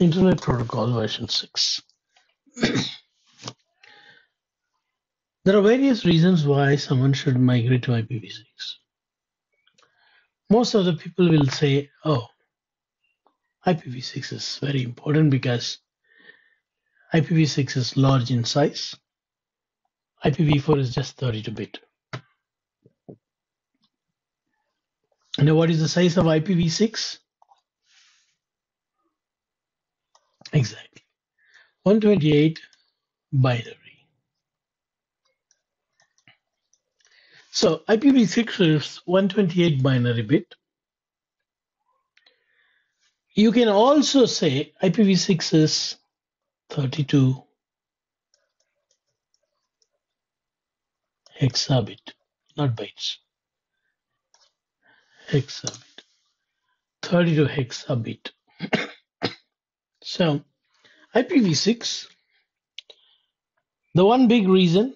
Internet Protocol version 6. there are various reasons why someone should migrate to IPv6. Most of the people will say, oh, IPv6 is very important because IPv6 is large in size. IPv4 is just 32 bit. Now, what is the size of IPv6? Exactly. 128 binary. So IPv6 is 128 binary bit. You can also say IPv6 is 32 hexabit, not bytes. Hexabit. 32 hexabit. So IPv6, the one big reason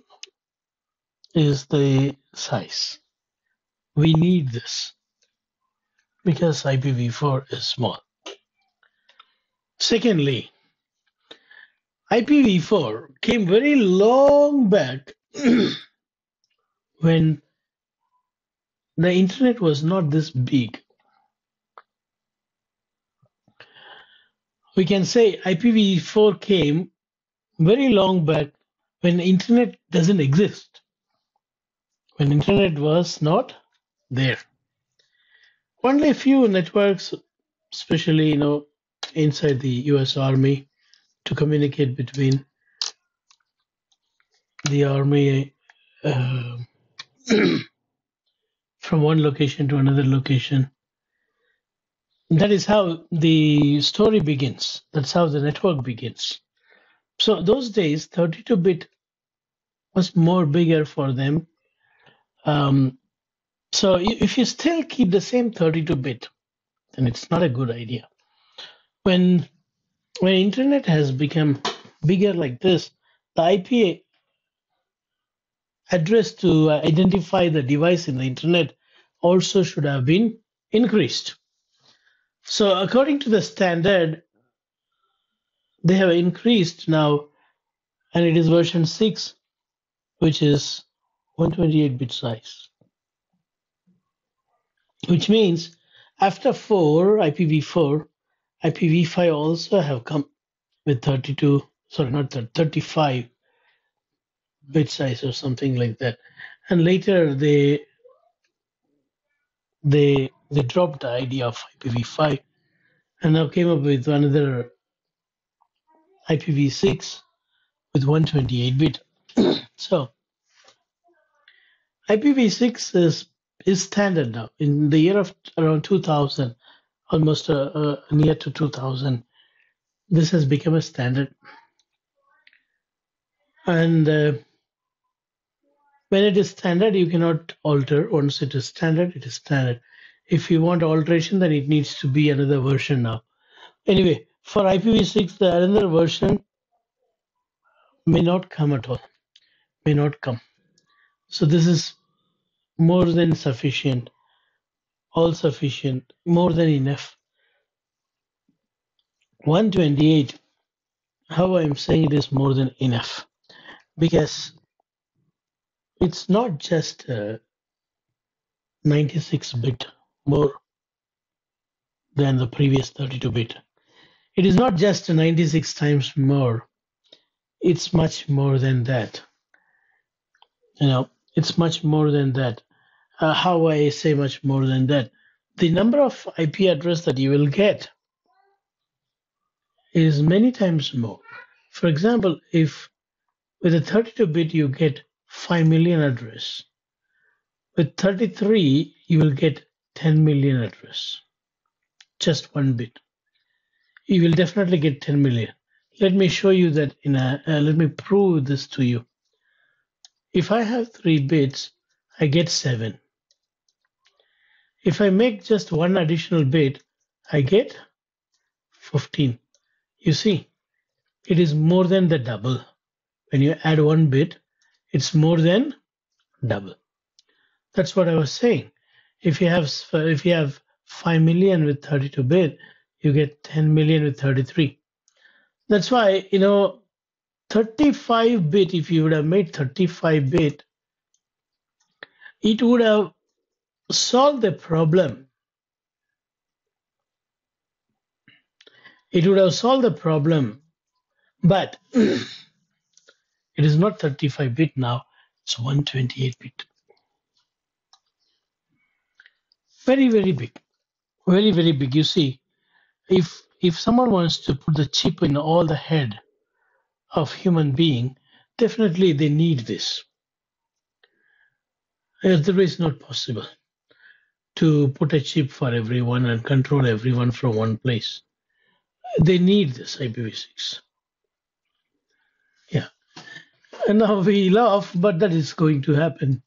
is the size. We need this because IPv4 is small. Secondly, IPv4 came very long back when the internet was not this big. We can say IPv4 came very long back when internet doesn't exist, when internet was not there. Only a few networks, especially you know inside the U.S. Army, to communicate between the army uh, from one location to another location that is how the story begins. That's how the network begins. So those days, 32-bit was more bigger for them. Um, so if you still keep the same 32-bit, then it's not a good idea. When when internet has become bigger like this, the IP address to identify the device in the internet also should have been increased. So according to the standard, they have increased now, and it is version 6, which is 128-bit size. Which means after 4, IPv4, IPv5 also have come with 32, sorry, not 30, 35 bit size or something like that. And later they they they dropped the idea of IPv5 and now came up with another IPv6 with 128 bit. so IPv6 is is standard now. In the year of around 2000, almost uh, uh, near to 2000, this has become a standard. And uh, when it is standard, you cannot alter. Once it is standard, it is standard. If you want alteration, then it needs to be another version now. Anyway, for IPv6, the another version may not come at all. May not come. So this is more than sufficient, all sufficient, more than enough. 128, how I'm saying it is more than enough because it's not just uh, 96 bit more than the previous 32 bit. It is not just 96 times more, it's much more than that. You know, it's much more than that. Uh, how I say much more than that? The number of IP address that you will get is many times more. For example, if with a 32 bit you get 5 million address, with 33 you will get 10 million address. Just one bit. You will definitely get 10 million. Let me show you that in a, uh, let me prove this to you. If I have three bits, I get seven. If I make just one additional bit, I get 15. You see, it is more than the double. When you add one bit, it's more than double. That's what I was saying if you have if you have 5 million with 32 bit you get 10 million with 33 That's why, you know, 35 bit, if you would have made 35 bit, it would have solved the problem. It would have solved the problem, but it is not 35 bit now, it's 128 bit. Very, very big. Very, very big. You see, if if someone wants to put the chip in all the head of human being, definitely they need this. Otherwise, not possible to put a chip for everyone and control everyone from one place. They need this IPv6. Yeah. And now we laugh, but that is going to happen.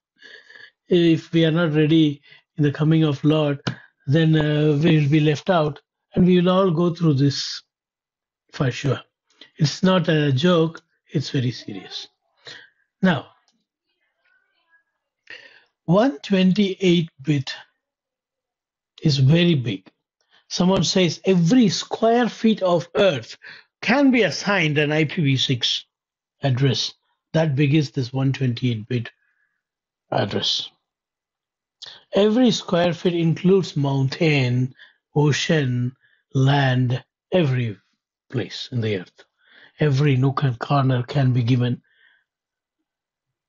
If we are not ready in the coming of Lord, then uh, we will be left out and we will all go through this for sure. It's not a joke, it's very serious. Now, 128 bit is very big. Someone says every square feet of earth can be assigned an IPv6 address. That big is this 128 bit address. Every square feet includes mountain, ocean, land, every place in the earth. Every nook and corner can be given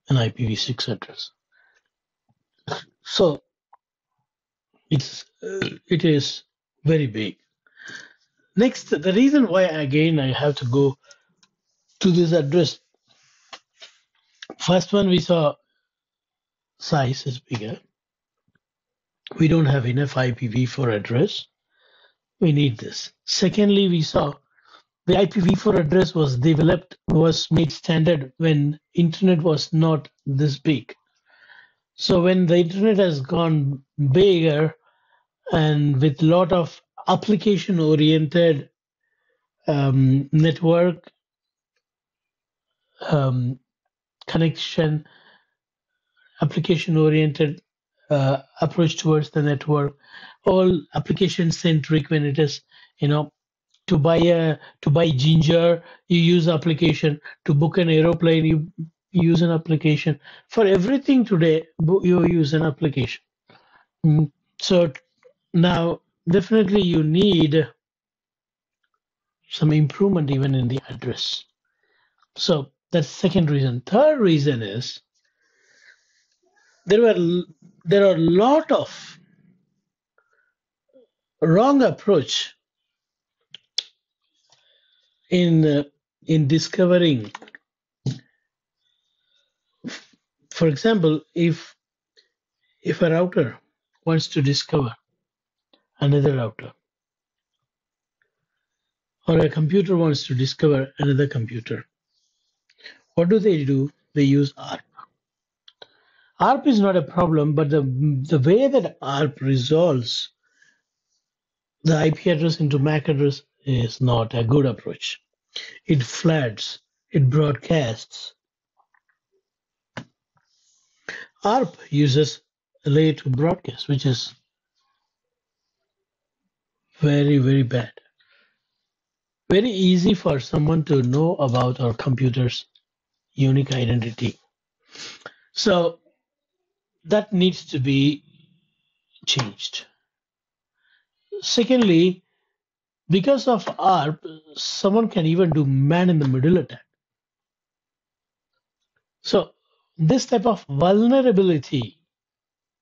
an IPv6 address. So it's uh, it is very big. Next, the reason why again I have to go to this address. First one we saw size is bigger. We don't have enough IPv4 address. We need this. Secondly, we saw the IPv4 address was developed, was made standard when internet was not this big. So when the internet has gone bigger and with lot of application oriented um, network um, connection, application oriented uh, approach towards the network, all application centric when it is, you know, to buy a to buy ginger, you use application. To book an aeroplane, you use an application. For everything today, you use an application. Mm. So now definitely you need some improvement even in the address. So that's second reason. Third reason is there were there are a lot of wrong approach in uh, in discovering. For example if if a router wants to discover another router or a computer wants to discover another computer what do they do? They use ARP ARP is not a problem but the the way that ARP resolves the IP address into MAC address is not a good approach. It floods, it broadcasts. ARP uses layer 2 broadcast, which is very, very bad. Very easy for someone to know about our computer's unique identity. So that needs to be changed. Secondly, because of ARP, someone can even do man in the middle attack. So this type of vulnerability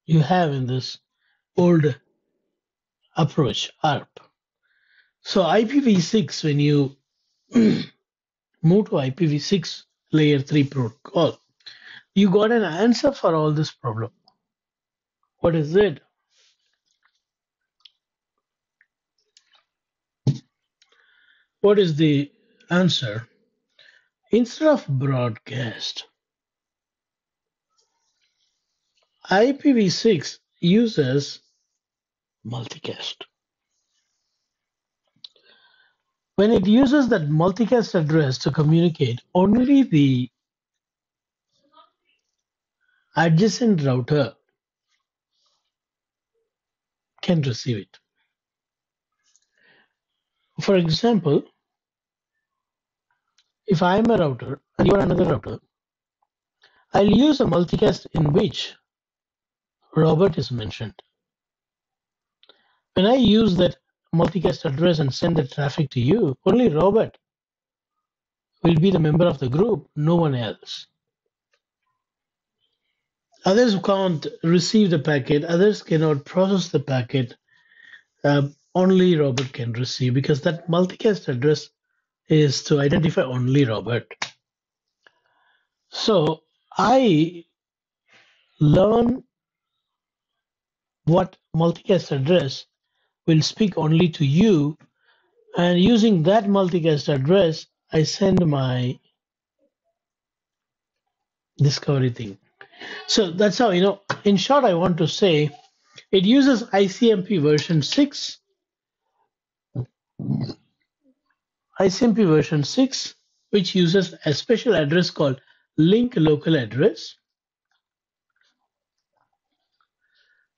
you have in this old approach, ARP. So IPv6, when you move to IPv6 layer 3 protocol, you got an answer for all this problem. What is it? What is the answer? Instead of broadcast, IPv6 uses multicast. When it uses that multicast address to communicate, only the adjacent router can receive it. For example, if I am a router and you are another router, I'll use a multicast in which Robert is mentioned. When I use that multicast address and send the traffic to you, only Robert will be the member of the group, no one else. Others can't receive the packet, others cannot process the packet. Uh, only Robert can receive because that multicast address is to identify only Robert. So I learn what multicast address will speak only to you and using that multicast address I send my discovery thing. So that's how, you know, in short, I want to say it uses ICMP version 6, ICMP version 6, which uses a special address called link local address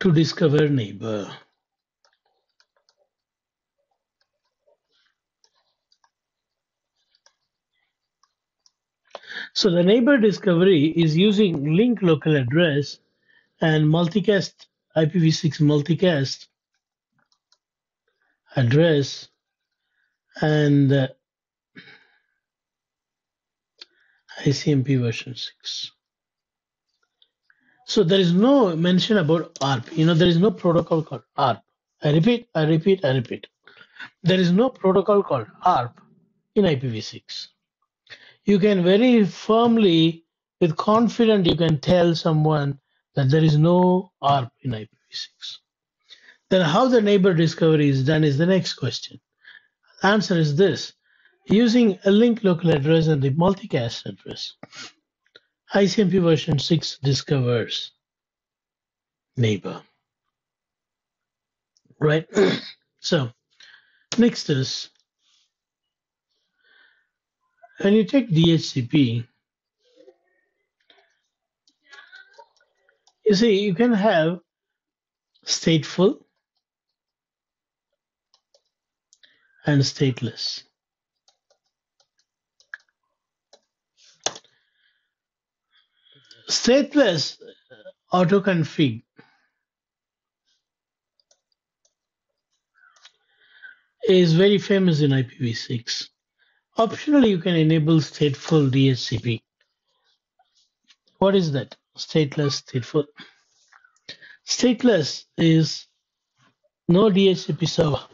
to discover neighbor. So the neighbor discovery is using link local address and multicast IPv6 multicast address and uh, ICMP version 6. So there is no mention about ARP. You know, there is no protocol called ARP. I repeat, I repeat, I repeat. There is no protocol called ARP in IPv6 you can very firmly, with confidence, you can tell someone that there is no ARP in IPv6. Then how the neighbor discovery is done is the next question. Answer is this. Using a link local address and the multicast address, ICMP version 6 discovers neighbor. Right? so next is when you take DHCP, you see, you can have stateful and stateless. Stateless uh, autoconfig is very famous in IPv6. Optionally, you can enable stateful DHCP. What is that? Stateless, stateful. Stateless is no DHCP server.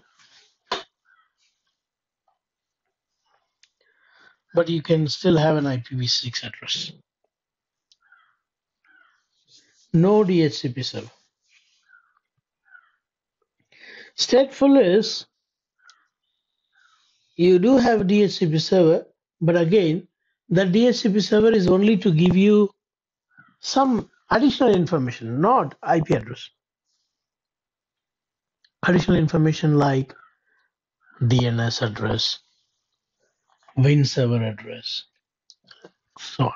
But you can still have an IPv6 address. No DHCP server. Stateful is you do have DHCP server, but again, the DHCP server is only to give you some additional information, not IP address. Additional information like DNS address, WINS server address, so on.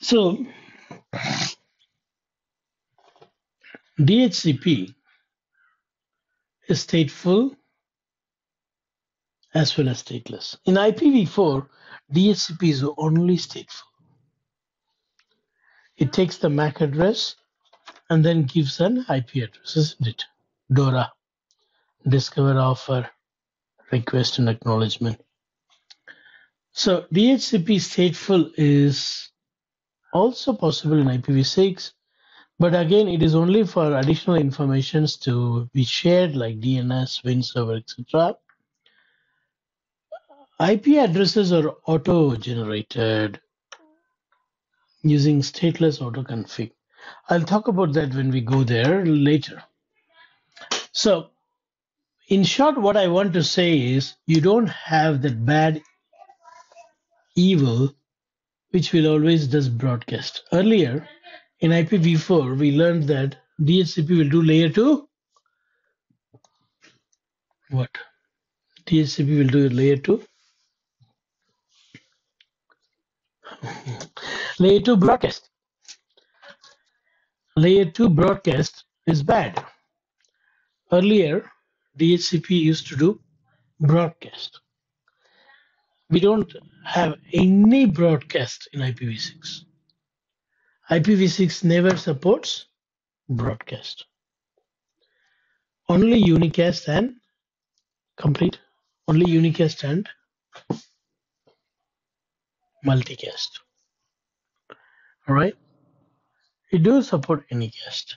So, DHCP stateful as well as stateless. In IPv4, DHCP is only stateful. It takes the MAC address and then gives an IP address, isn't it? DORA, discover offer, request and acknowledgement. So DHCP stateful is also possible in IPv6 but again, it is only for additional informations to be shared like DNS, WINS server, etc. IP addresses are auto-generated using stateless autoconfig. I'll talk about that when we go there later. So, in short, what I want to say is you don't have that bad evil which will always does broadcast. Earlier, in IPv4, we learned that DHCP will do layer 2. What? DHCP will do layer 2. layer 2 broadcast. Layer 2 broadcast is bad. Earlier, DHCP used to do broadcast. we don't have any broadcast in IPv6. IPv6 never supports broadcast. Only unicast and complete. Only unicast and multicast. All right. We do support anycast.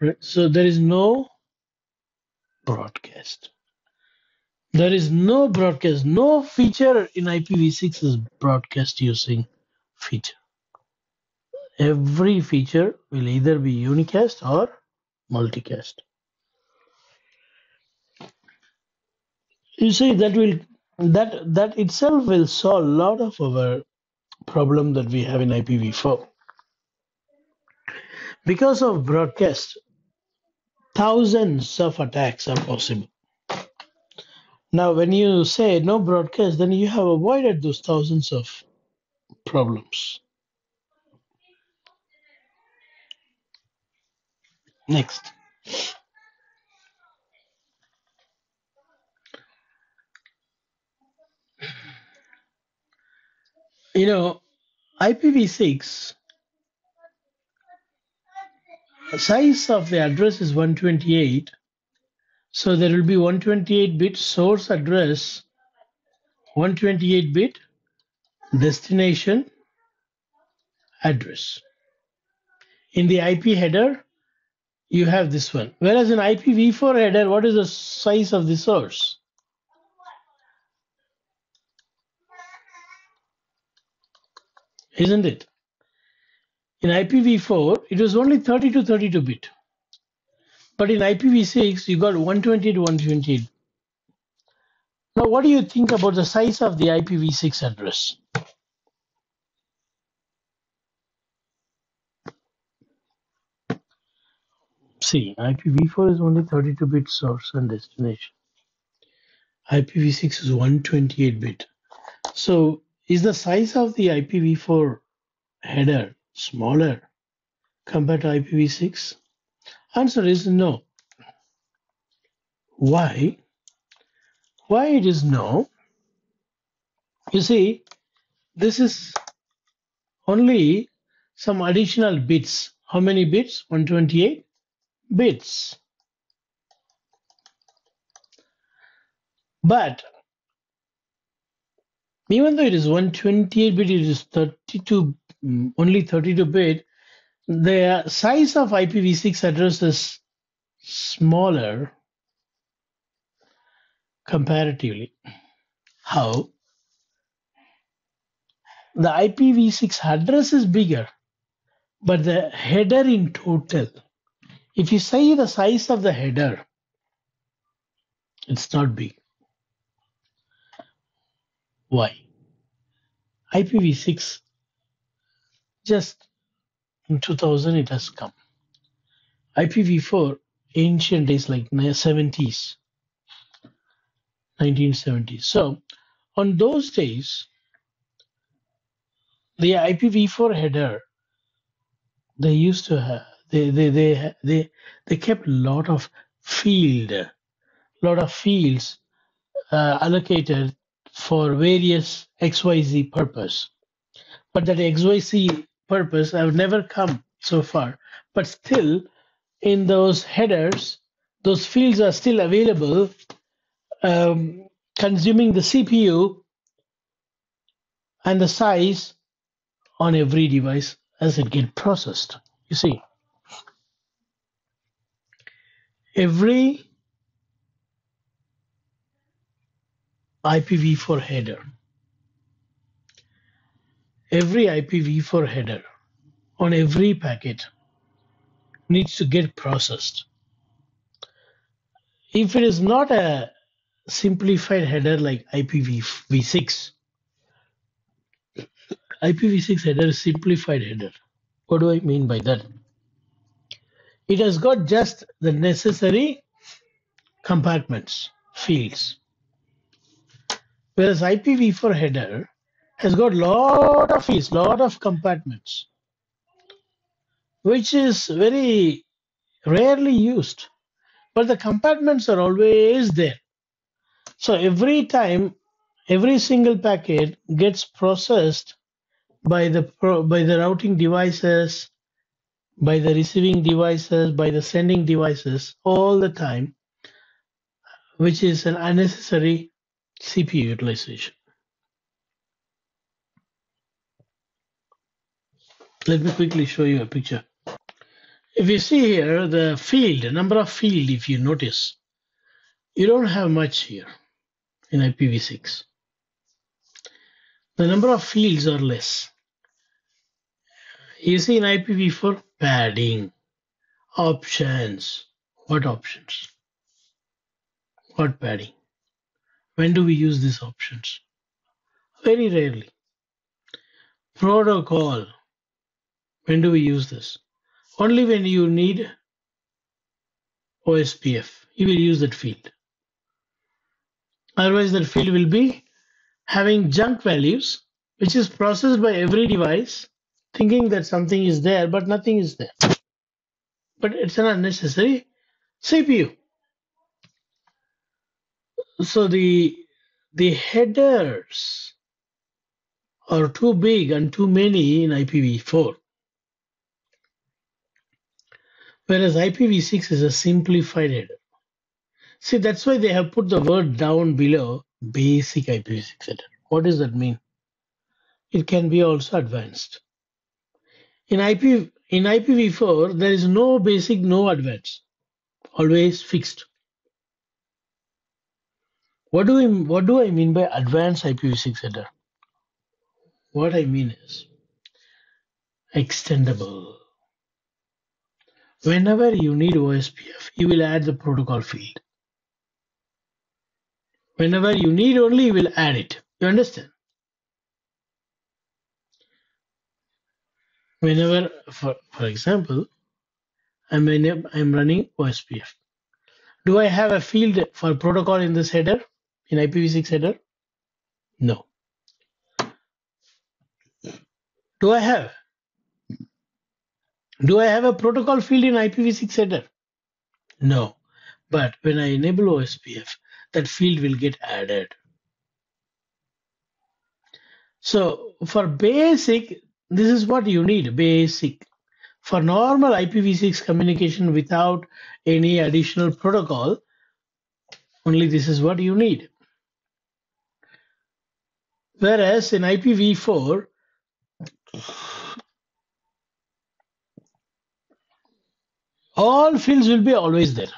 Right. So there is no broadcast. There is no broadcast. No feature in IPv6 is broadcast using feature. Every feature will either be unicast or multicast. You see that will that that itself will solve a lot of our problem that we have in IPv4. Because of broadcast, thousands of attacks are possible. Now, when you say no broadcast, then you have avoided those thousands of problems. Next. You know, IPv6 size of the address is 128 so there will be 128 bit source address 128 bit destination address in the ip header you have this one whereas in ipv4 header what is the size of the source isn't it in IPv4, it was only 30 to 32 bit. But in IPv6, you got 120 to 128. Now, what do you think about the size of the IPv6 address? See, IPv4 is only 32 bit source and destination. IPv6 is 128 bit. So, is the size of the IPv4 header smaller compared to IPv6? Answer is no. Why? Why it is no? You see, this is only some additional bits. How many bits? 128 bits. But even though it is 128 bit, it is 32 Mm, only 32 bit, the size of IPv6 address is smaller comparatively. How? The IPv6 address is bigger, but the header in total, if you say the size of the header, it's not big. Why? IPv6 just in 2000 it has come. IPv4 ancient days like 70s, 1970s. So on those days, the IPv4 header they used to have they they they they, they kept a lot of field lot of fields uh, allocated for various xyz purpose but that xyz purpose have never come so far. But still, in those headers, those fields are still available, um, consuming the CPU and the size on every device as it get processed. You see, every IPv4 header every IPv4 header on every packet needs to get processed. If it is not a simplified header like IPv6, IPv6 header is simplified header. What do I mean by that? It has got just the necessary compartments, fields. Whereas IPv4 header has got lot of fields, lot of compartments, which is very rarely used. But the compartments are always there. So every time every single packet gets processed by the by the routing devices, by the receiving devices, by the sending devices all the time, which is an unnecessary CPU utilization. Let me quickly show you a picture. If you see here the field, number of field, if you notice, you don't have much here in IPv6. The number of fields are less. You see in IPv4, padding, options. What options? What padding? When do we use these options? Very rarely. Protocol. When do we use this? Only when you need OSPF. You will use that field. Otherwise, that field will be having junk values, which is processed by every device, thinking that something is there, but nothing is there. But it's an unnecessary CPU. So the the headers are too big and too many in IPv4. Whereas IPv6 is a simplified header. See, that's why they have put the word down below basic IPv6 header. What does that mean? It can be also advanced. In IP in IPv4, there is no basic, no advanced, always fixed. What do I what do I mean by advanced IPv6 header? What I mean is extendable. Whenever you need OSPF, you will add the protocol field. Whenever you need only, you will add it. You understand? Whenever, for, for example, I'm, I'm running OSPF. Do I have a field for protocol in this header, in IPv6 header? No. Do I have? Do I have a protocol field in IPv6 header? No. But when I enable OSPF, that field will get added. So for basic, this is what you need, basic. For normal IPv6 communication without any additional protocol, only this is what you need. Whereas in IPv4, all fields will be always there.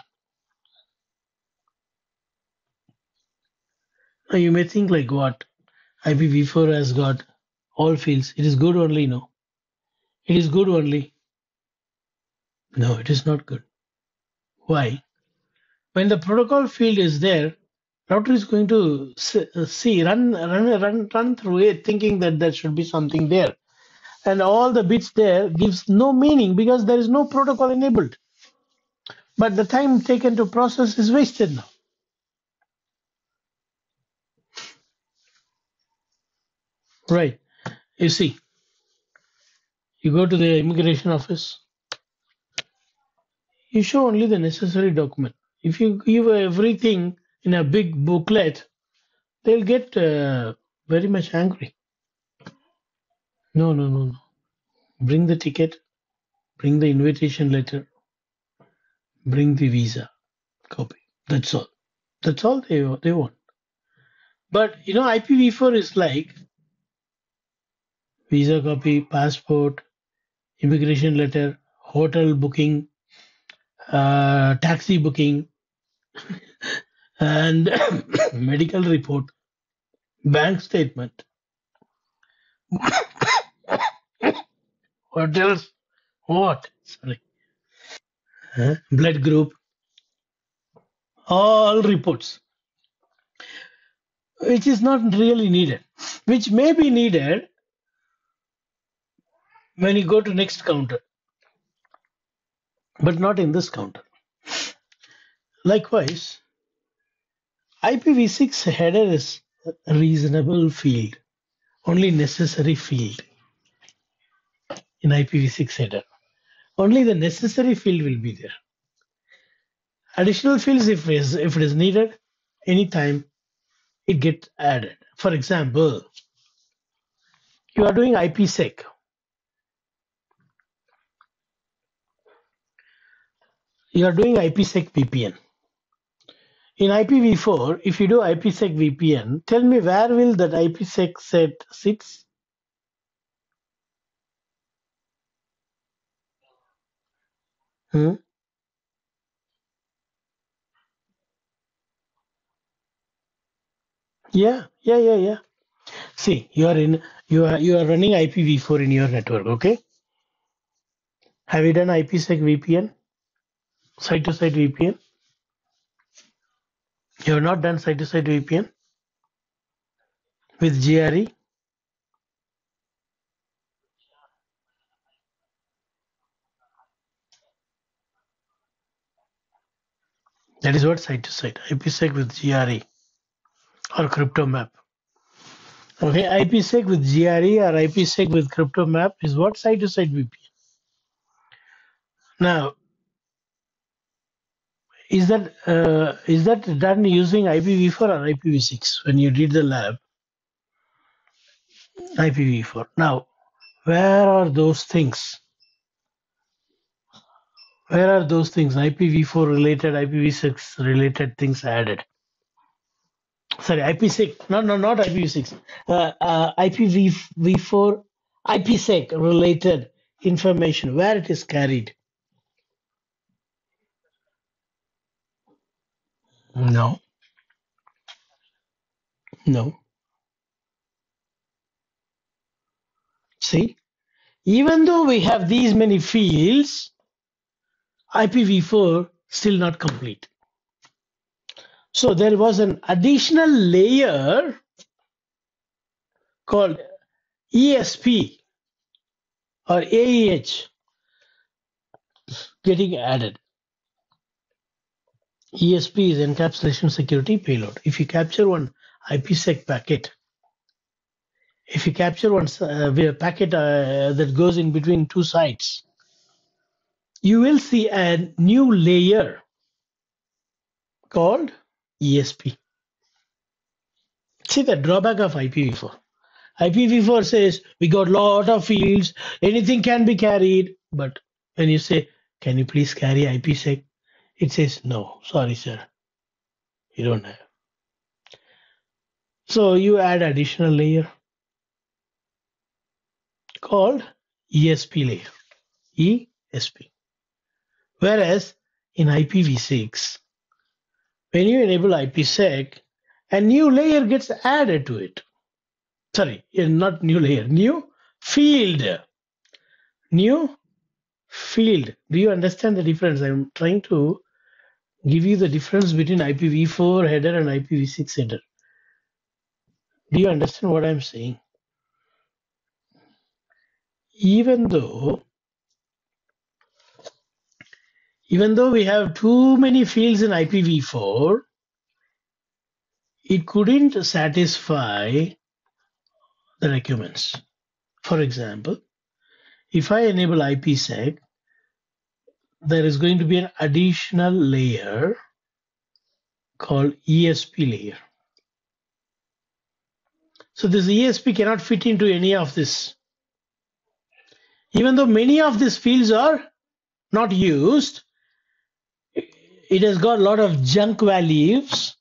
Now you may think like what? IPv4 has got all fields. It is good only, no. It is good only. No, it is not good. Why? When the protocol field is there, router is going to uh, see, run, run, run, run through it, thinking that there should be something there. And all the bits there gives no meaning because there is no protocol enabled. But the time taken to process is wasted now. Right. You see, you go to the immigration office, you show only the necessary document. If you give everything in a big booklet, they'll get uh, very much angry. No, no, no, no. Bring the ticket, bring the invitation letter, bring the visa copy. That's all. That's all they, they want. But you know, IPv4 is like visa copy, passport, immigration letter, hotel booking, uh, taxi booking, and medical report, bank statement. what else? What? Sorry. Huh? Blood group. All reports. Which is not really needed. Which may be needed when you go to next counter, but not in this counter. Likewise, IPv6 header is a reasonable field, only necessary field in IPv6 header. Only the necessary field will be there. Additional fields, if it is, if it is needed, anytime it gets added. for example, you are doing IPsec. You are doing IPsec VPN. In IPv4, if you do IPsec VPN, tell me where will that IPsec set sits? Hmm? Yeah, yeah, yeah, yeah. See, you are in you are you are running IPv4 in your network, okay? Have you done IPsec VPN? Site to site VPN? You have not done side to side VPN with GRE? That is what site to site. IPsec with GRE or crypto map. Okay, IPsec with GRE or IPsec with crypto map is what site to site VPN. Now, is that uh, is that done using IPv4 or IPv6 when you did the lab? IPv4. Now, where are those things? Where are those things? IPv4 related, IPv6 related things added. Sorry, IPsec. No, no, not IPv6. Uh, uh, IPv4, IPsec related information. Where it is carried? No, no. See, even though we have these many fields, IPv4 still not complete. So there was an additional layer called ESP or AEH getting added. ESP is encapsulation security payload. If you capture one IPsec packet, if you capture one uh, packet uh, that goes in between two sites, you will see a new layer called ESP. See the drawback of IPv4. IPv4 says we got a lot of fields, anything can be carried, but when you say, can you please carry IPsec? It says, no, sorry, sir, you don't have. So you add additional layer called ESP layer, ESP. Whereas in IPv6, when you enable IPsec, a new layer gets added to it. Sorry, eh, not new layer, new field. New field. Do you understand the difference? I'm trying to give you the difference between IPv4 header and IPv6 header. Do you understand what I'm saying? Even though even though we have too many fields in IPv4, it couldn't satisfy the requirements. For example, if I enable IPsec, there is going to be an additional layer called ESP layer. So this ESP cannot fit into any of this. Even though many of these fields are not used, it has got a lot of junk values.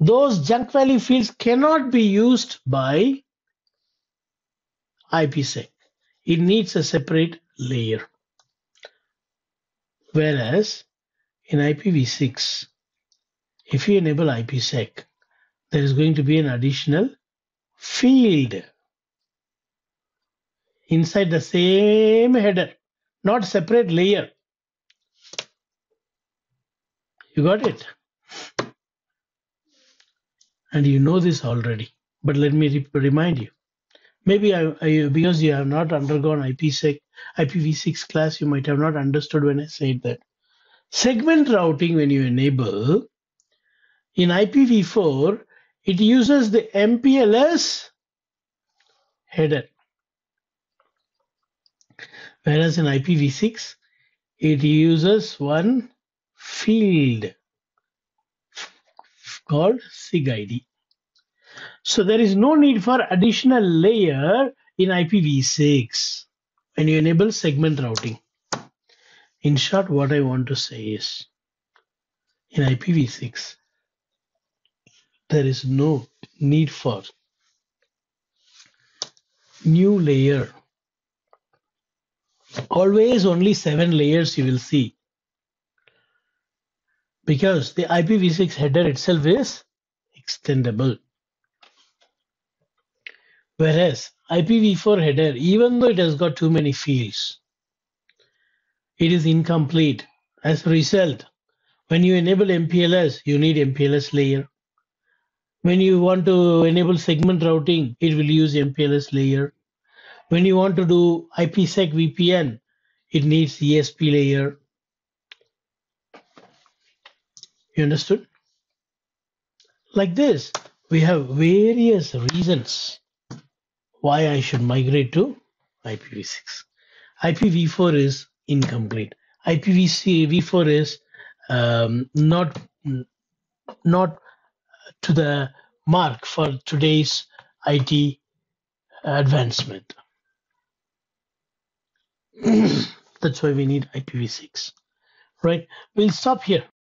Those junk value fields cannot be used by IPsec. It needs a separate layer. Whereas in IPv6, if you enable IPsec, there is going to be an additional field inside the same header, not separate layer. You got it? And you know this already, but let me re remind you. Maybe I, I, because you have not undergone IPsec, IPv6 class, you might have not understood when I said that. Segment routing, when you enable, in IPv4, it uses the MPLS header. Whereas in IPv6, it uses one field called SIGID. So there is no need for additional layer in IPv6 when you enable segment routing. In short, what I want to say is in IPv6, there is no need for new layer. Always only seven layers you will see because the IPv6 header itself is extendable. Whereas IPv4 header, even though it has got too many fields, it is incomplete. As a result, when you enable MPLS, you need MPLS layer. When you want to enable segment routing, it will use MPLS layer. When you want to do IPsec VPN, it needs ESP layer. You understood? Like this, we have various reasons why I should migrate to IPv6. IPv4 is incomplete. IPv4 is um, not not to the mark for today's IT advancement. That's why we need IPv6. Right? We'll stop here.